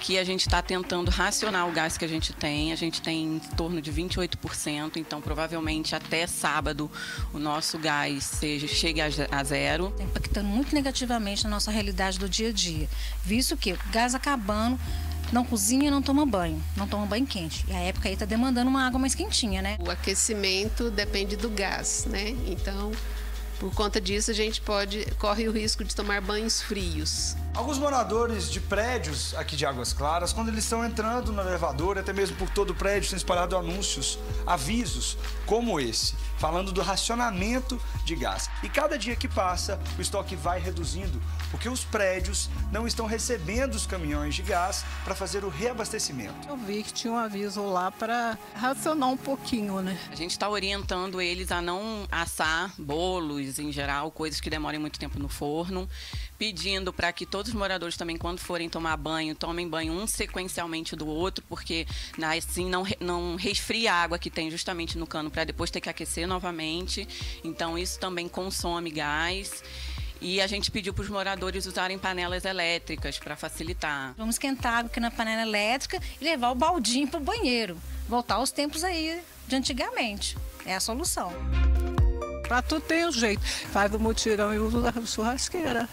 Aqui a gente está tentando racionar o gás que a gente tem. A gente tem em torno de 28%, então provavelmente até sábado o nosso gás seja, chegue a zero. Está impactando muito negativamente na nossa realidade do dia a dia, visto que o gás acabando, não cozinha, não toma banho, não toma banho quente. E a época aí está demandando uma água mais quentinha, né? O aquecimento depende do gás, né? Então por conta disso, a gente pode corre o risco de tomar banhos frios. Alguns moradores de prédios aqui de Águas Claras, quando eles estão entrando no elevador, até mesmo por todo o prédio, têm espalhado anúncios, avisos como esse, falando do racionamento de gás. E cada dia que passa, o estoque vai reduzindo, porque os prédios não estão recebendo os caminhões de gás para fazer o reabastecimento. Eu vi que tinha um aviso lá para racionar um pouquinho, né? A gente está orientando eles a não assar bolos em geral, coisas que demorem muito tempo no forno, pedindo para que todos os moradores também, quando forem tomar banho, tomem banho um sequencialmente do outro, porque assim não, não resfria a água que tem justamente no cano para depois ter que aquecer novamente. Então isso também consome gás. E a gente pediu para os moradores usarem panelas elétricas para facilitar. Vamos esquentar água aqui na panela elétrica e levar o baldinho para o banheiro. Voltar aos tempos aí de antigamente. É a solução. Para tudo tem um jeito. Faz o mutirão e usa a churrasqueira.